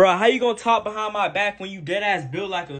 Bro, how you gonna talk behind my back when you dead ass build like a